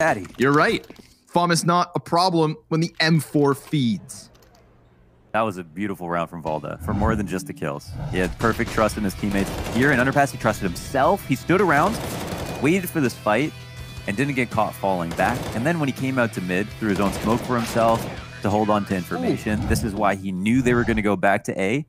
Daddy. You're right. FOM is not a problem when the M4 feeds. That was a beautiful round from valde for more than just the kills. He had perfect trust in his teammates. Here in Underpass, he trusted himself. He stood around, waited for this fight, and didn't get caught falling back. And then when he came out to mid, threw his own smoke for himself to hold on to information. This is why he knew they were going to go back to A